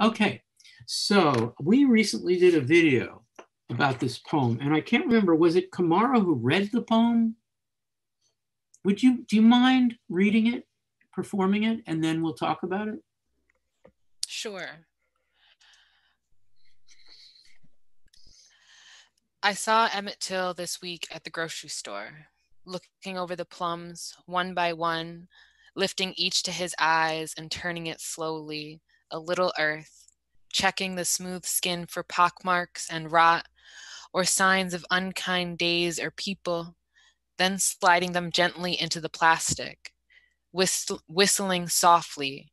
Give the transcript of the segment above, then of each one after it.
Okay, so we recently did a video about this poem, and I can't remember, was it Kamara who read the poem? Would you, do you mind reading it, performing it, and then we'll talk about it? Sure. I saw Emmett Till this week at the grocery store, looking over the plums one by one, lifting each to his eyes and turning it slowly, a little earth, checking the smooth skin for pockmarks and rot or signs of unkind days or people, then sliding them gently into the plastic, whistling softly,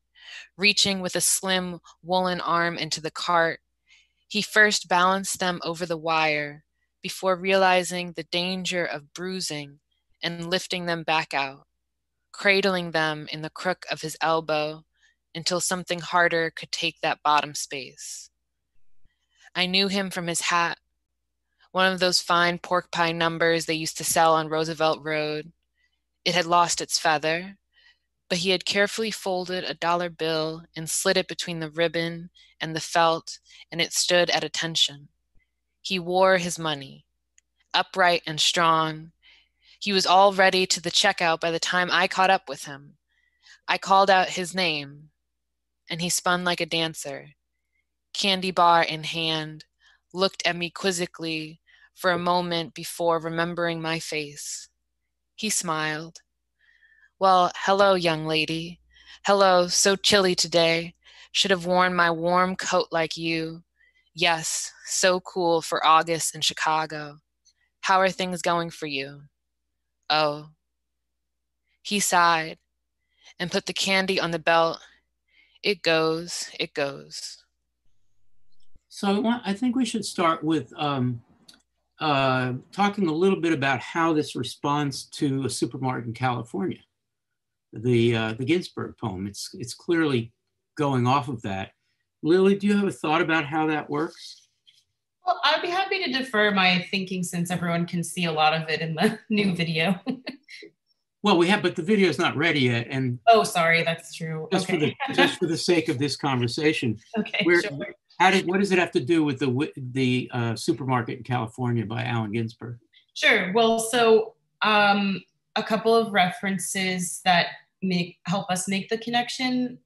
reaching with a slim woolen arm into the cart. He first balanced them over the wire before realizing the danger of bruising and lifting them back out, cradling them in the crook of his elbow until something harder could take that bottom space. I knew him from his hat, one of those fine pork pie numbers they used to sell on Roosevelt Road. It had lost its feather, but he had carefully folded a dollar bill and slid it between the ribbon and the felt, and it stood at attention. He wore his money, upright and strong. He was all ready to the checkout by the time I caught up with him. I called out his name, and he spun like a dancer, candy bar in hand, looked at me quizzically for a moment before remembering my face. He smiled. Well, hello, young lady. Hello, so chilly today. Should have worn my warm coat like you. Yes, so cool for August in Chicago. How are things going for you? Oh. He sighed and put the candy on the belt. It goes, it goes. So I think we should start with um, uh, talking a little bit about how this responds to a supermarket in California, the uh, the Ginsberg poem. It's it's clearly going off of that. Lily, do you have a thought about how that works? Well, I'd be happy to defer my thinking since everyone can see a lot of it in the new video. well, we have, but the video is not ready yet, and oh, sorry, that's true. Just okay. for the just for the sake of this conversation, okay, sure. How did what does it have to do with the the uh, supermarket in California by Allen Ginsberg? Sure. Well, so um, a couple of references that make help us make the connection.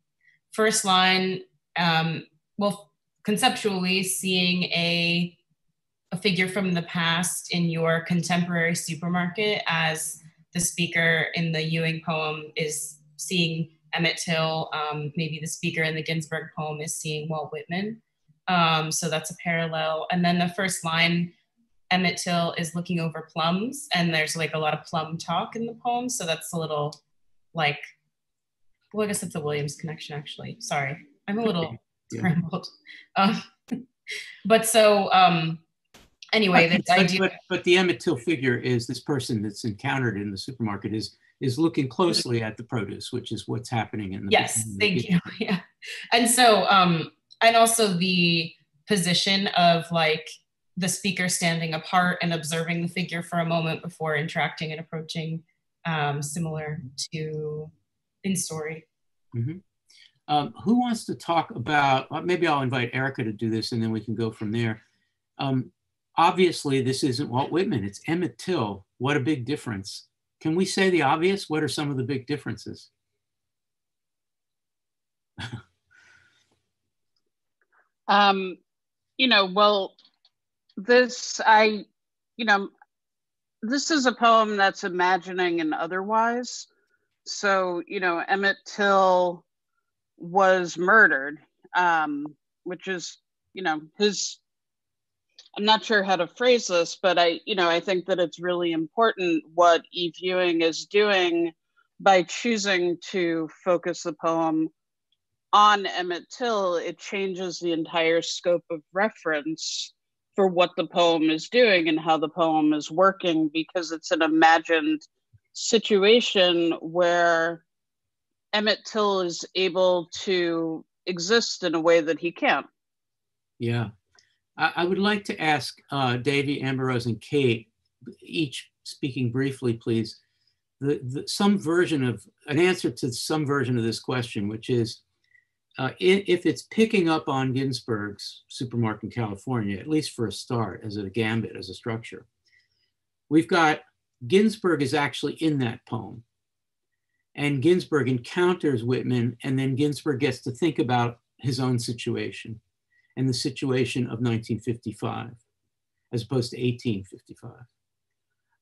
First line, um, well, conceptually, seeing a a figure from the past in your contemporary supermarket as the speaker in the Ewing poem is seeing Emmett Till, um, maybe the speaker in the Ginsberg poem is seeing Walt Whitman. Um, so that's a parallel. And then the first line, Emmett Till is looking over plums, and there's like a lot of plum talk in the poem. So that's a little like, well, I guess it's a Williams connection actually. Sorry, I'm a little yeah. scrambled. Um, but so um, anyway, this idea. But, but the Emmett Till figure is this person that's encountered in the supermarket is is looking closely at the produce, which is what's happening in the. Yes, thank you. Yeah, and so um, and also the position of like the speaker standing apart and observing the figure for a moment before interacting and approaching um, similar to in story mm-hmm. um, who wants to talk about well, maybe i'll invite erica to do this and then we can go from there um, obviously this isn't walt whitman it's emmett till. What a big difference. Can we say the obvious? What are some of the big differences? Um, you know, well, this, I, you know, this is a poem that's imagining and otherwise. So, you know, Emmett Till was murdered, um, which is, you know, his, I'm not sure how to phrase this, but I, you know, I think that it's really important what Eve Ewing is doing by choosing to focus the poem on Emmett Till, it changes the entire scope of reference for what the poem is doing and how the poem is working because it's an imagined situation where Emmett Till is able to exist in a way that he can't. Yeah. I, would like to ask uh, Davy, Amber-Rose, and Kate, each speaking briefly, please, the, the, some version of an answer to some version of this question, which is uh, if it's picking up on Ginsberg's Supermarket in California, at least for a start, as a gambit, as a structure, we've got Ginsberg is actually in that poem. And Ginsberg encounters Whitman, and then Ginsberg gets to think about his own situation and the situation of 1955, as opposed to 1855.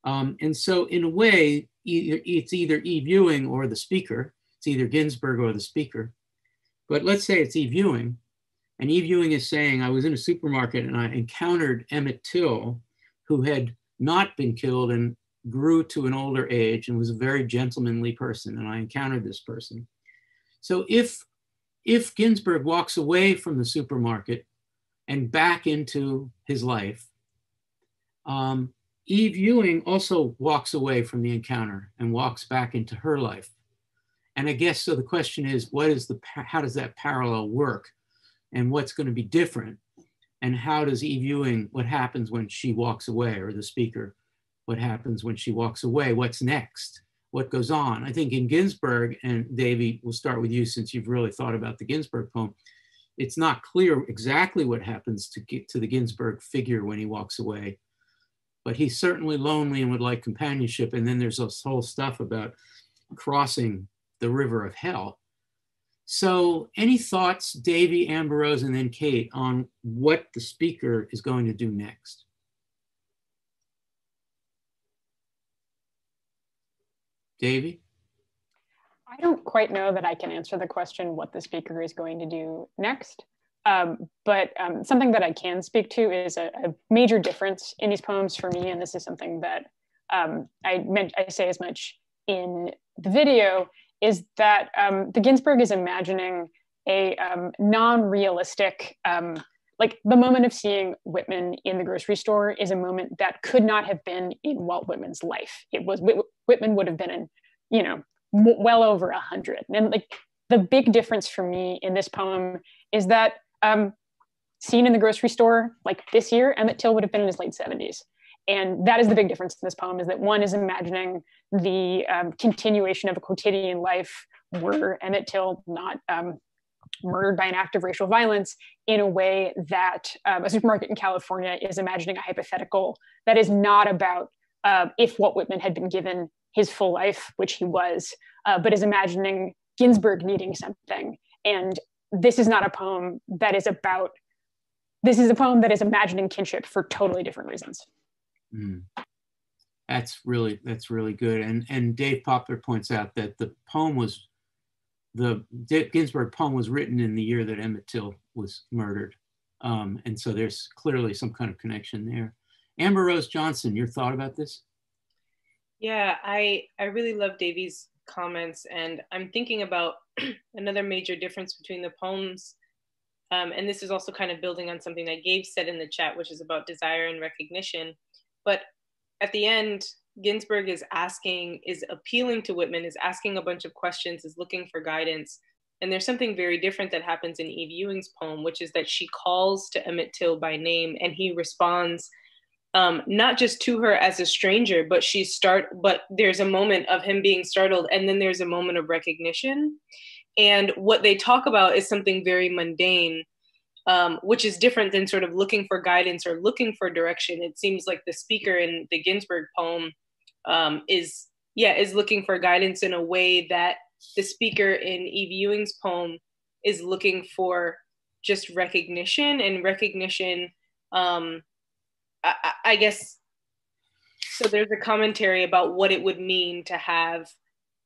Um, and so, in a way, it's either Eve Ewing or the speaker. It's either Ginsberg or the speaker. But let's say it's Eve Ewing, and Eve Ewing is saying, I was in a supermarket and I encountered Emmett Till, who had not been killed and grew to an older age and was a very gentlemanly person. And I encountered this person. So if, if Ginsberg walks away from the supermarket and back into his life, um, Eve Ewing also walks away from the encounter and walks back into her life. And I guess so the question is, what is the, how does that parallel work? And what's going to be different? And how does Eve Ewing, what happens when she walks away, or the speaker, what happens when she walks away? What's next? What goes on? I think in Ginsberg, and Davy, we'll start with you since you've really thought about the Ginsberg poem. It's not clear exactly what happens to get to the Ginsberg figure when he walks away, but he's certainly lonely and would like companionship. And then there's this whole stuff about crossing the river of hell. So, any thoughts, Davy, Amber Rose, and then Kate, on what the speaker is going to do next? Davy? I don't quite know that I can answer the question what the speaker is going to do next. Um, but um, something that I can speak to is a, a, major difference in these poems for me, and this is something that um, I meant I say as much in the video, is that um, the Ginsberg is imagining a um, non-realistic, um, like the moment of seeing Whitman in the grocery store is a moment that could not have been in Walt Whitman's life. It was Whitman would have been in, you know, well over a hundred. And like the big difference for me in this poem is that um, seen in the grocery store like this year, Emmett Till would have been in his late 70s and that is the big difference in this poem is that one is imagining the um, continuation of a quotidian life were Emmett Till not um, murdered by an act of racial violence in a way that um, a supermarket in California is imagining a hypothetical that is not about uh, if Walt Whitman had been given his full life, which he was, uh, but is imagining Ginsberg needing something. And this is not a poem that is about, this is a poem that is imagining kinship for totally different reasons. Mm. That's really that's really good. And and Dave Poplar points out that the poem was the Ginsberg poem was written in the year that Emmett Till was murdered, um, and so there's clearly some kind of connection there. Amber Rose Johnson, your thought about this? Yeah, I I really love Davy's comments, and I'm thinking about another major difference between the poems um, and this is also kind of building on something that Gabe said in the chat, which is about desire and recognition. But at the end, Ginsberg is asking, is appealing to Whitman, is asking a bunch of questions, is looking for guidance. And there's something very different that happens in Eve Ewing's poem, which is that she calls to Emmett Till by name and he responds um, not just to her as a stranger, but she start, but there's a moment of him being startled and then there's a moment of recognition. And what they talk about is something very mundane um, which is different than sort of looking for guidance or looking for direction. It seems like the speaker in the Ginsberg poem um, is, yeah, is looking for guidance in a way that the speaker in Eve Ewing's poem is looking for just recognition and recognition. Um, I, I guess so. There's a commentary about what it would mean to have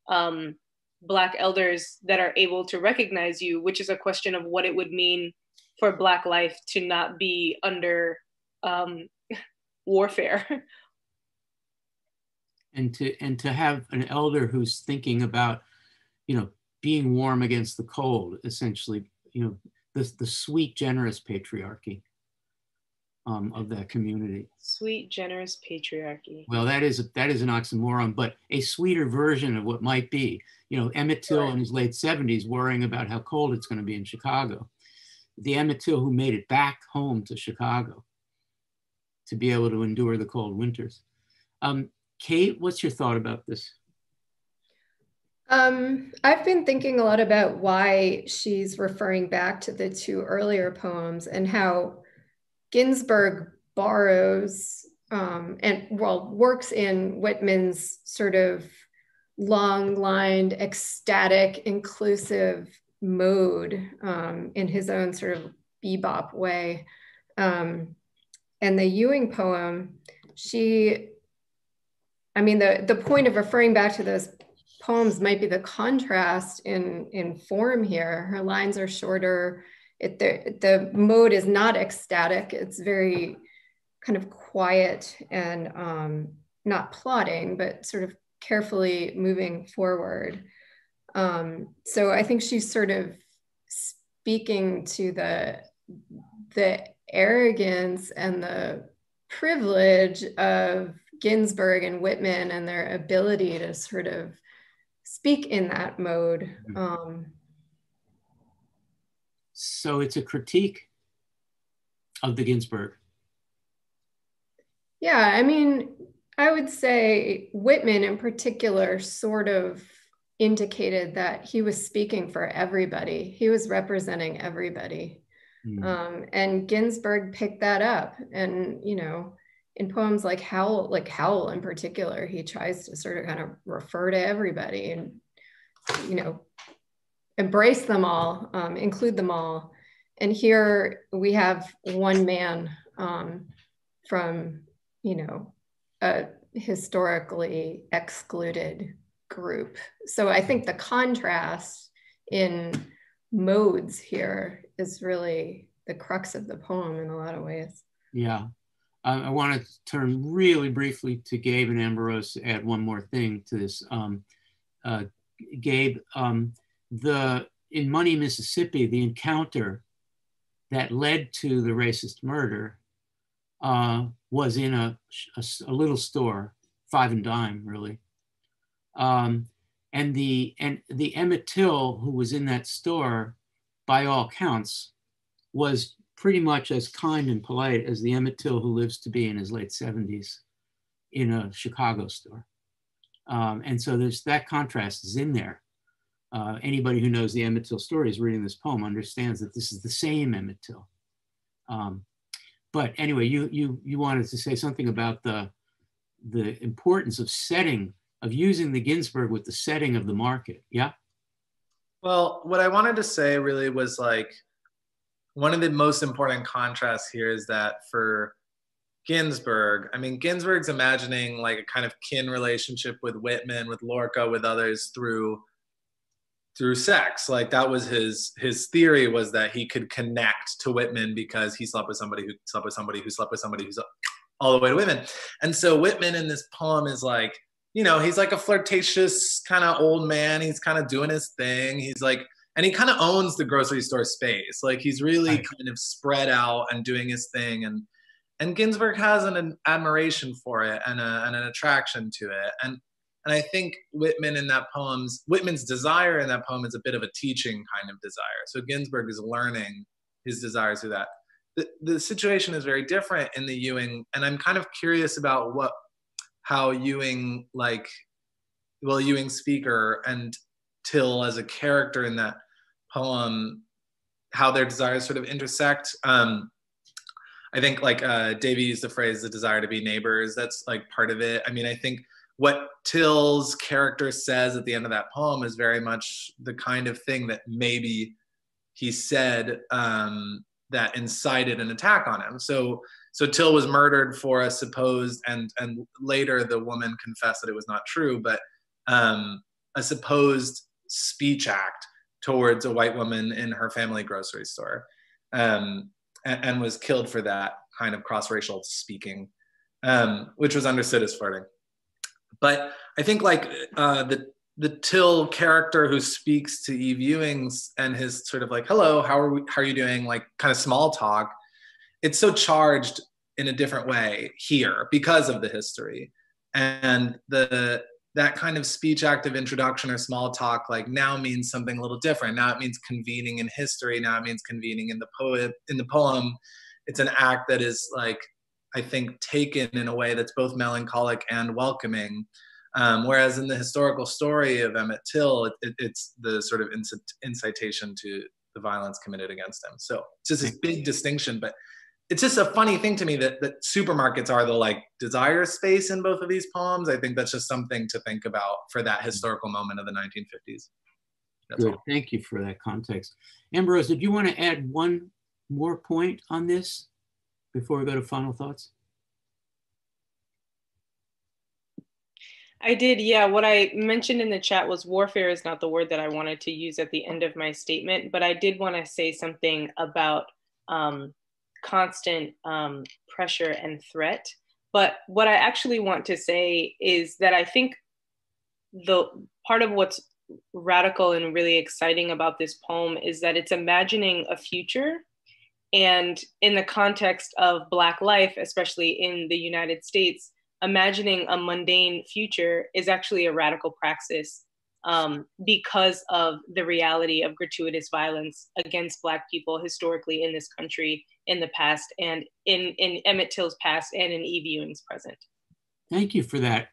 um, Black elders that are able to recognize you, which is a question of what it would mean for Black life to not be under um, warfare. and to and to have an elder who's thinking about, you know, being warm against the cold, essentially, you know, the the sweet, generous patriarchy. Um, of that community. Sweet, generous patriarchy. Well, that is that is an oxymoron, but a sweeter version of what might be. You know, Emmett Till right. in his late 70s worrying about how cold it's going to be in Chicago the Emmett Till who made it back home to Chicago to be able to endure the cold winters. Um, Kate, what's your thought about this? Um, I've been thinking a lot about why she's referring back to the two earlier poems and how Ginsberg borrows um, and well works in Whitman's sort of long-lined, ecstatic, inclusive mode um, in his own sort of bebop way. Um, and the Ewing poem, she, I mean, the, the point of referring back to those poems might be the contrast in, in form here. Her lines are shorter. It, the, the mode is not ecstatic. It's very kind of quiet and um, not plotting, but sort of carefully moving forward. Um, so I think she's sort of speaking to the the arrogance and the privilege of Ginsberg and Whitman and their ability to sort of speak in that mode. Mm-hmm. Um, so it's a critique of the Ginsberg. Yeah, I mean, I would say Whitman in particular sort of indicated that he was speaking for everybody. He was representing everybody. Mm. Um, and Ginsberg picked that up. And, you know, in poems like Howl, like Howl in particular, he tries to sort of kind of refer to everybody and, you know, embrace them all, um, include them all. And here we have one man um, from, you know, a historically excluded group. So I think the contrast in modes here is really the crux of the poem in a lot of ways. Yeah. I, I want to turn really briefly to Gabe and Amber-Rose to add one more thing to this. Um, uh, Gabe, um, the in Money, Mississippi, the encounter that led to the racist murder uh, was in a, a, a, little store, five and dime, really. Um, and the and the Emmett Till who was in that store, by all counts, was pretty much as kind and polite as the Emmett Till who lives to be in his late 70s in a Chicago store. Um, and so there's that contrast is in there. Uh, anybody who knows the Emmett Till story is reading this poem understands that this is the same Emmett Till. Um, but anyway, you you you wanted to say something about the the importance of setting of using the Ginsberg with the setting of the market. Yeah. Well, what I wanted to say really was like one of the most important contrasts here is that for Ginsberg, I mean, Ginsberg's imagining like a kind of kin relationship with Whitman, with Lorca, with others through through sex. Like that was his his theory was that he could connect to whitman because he slept with somebody who slept with somebody who slept with somebody who's all the way to Whitman. And so whitman in this poem is like you know he's like a flirtatious kind of old man. He's kind of doing his thing. He's like and he kind of owns the grocery store space. Like he's really kind of spread out and doing his thing. And and ginsberg has an, an admiration for it and, a, and an attraction to it. And and I think Whitman in that poem's Whitman's desire in that poem is a bit of a teaching kind of desire. So Ginsberg is learning his desires through that. The, the situation is very different in the Ewing, and I'm kind of curious about what how Ewing like well Ewing speaker and Till as a character in that poem, how their desires sort of intersect. Um, I think like uh, Davy used the phrase "the desire to be neighbors." That's like part of it. I mean, I think what Till's character says at the end of that poem is very much the kind of thing that maybe he said um, that incited an attack on him. So so Till was murdered for a supposed and and later the woman confessed that it was not true, but um, a supposed speech act towards a white woman in her family grocery store, um, and, and, was killed for that kind of cross-racial speaking, um, which was understood as flirting. But I think like uh, the the Till character who speaks to Eve Ewing's and his sort of like, "Hello, how are we, how are you doing?" Like kind of small talk. It's so charged in a different way here because of the history and the that kind of speech act of introduction or small talk like now means something a little different now it means convening in history now it means convening in the poet in the poem it's an act that is like I think, taken in a way that's both melancholic and welcoming. Um, whereas in the historical story of Emmett Till, it, it, it's the sort of incitation to the violence committed against him. So it's just this big distinction, but it's just a funny thing to me that, that supermarkets are the like desire space in both of these poems. I think that's just something to think about for that historical moment of the 1950s. That's Good. All. Thank you for that context. Amber Rose, did you want to add one more point on this before we go to final thoughts? I did, yeah. What I mentioned in the chat was warfare is not the word that I wanted to use at the end of my statement, but I did want to say something about um, constant um, pressure and threat. But what I actually want to say is that I think the part of what's radical and really exciting about this poem is that it's imagining a future. And in the context of Black life, especially in the United States, imagining a mundane future is actually a radical praxis um, because of the reality of gratuitous violence against Black people historically in this country in the past and in, in Emmett Till's past and in E. Ewing's present. Thank you for that.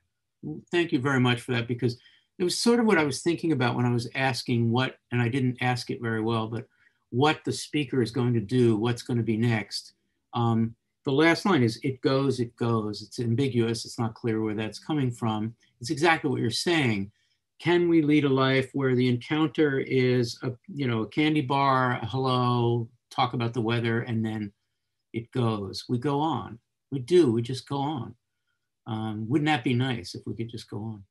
Thank you very much for that because it was sort of what I was thinking about when I was asking what, and I didn't ask it very well, but what the speaker is going to do, what's going to be next. Um, the last line is it goes, it goes. It's ambiguous. It's not clear where that's coming from. It's exactly what you're saying. Can we lead a life where the encounter is a, you know, a candy bar, a hello, talk about the weather, and then it goes. We go on. We do. We just go on. Um, wouldn't that be nice if we could just go on?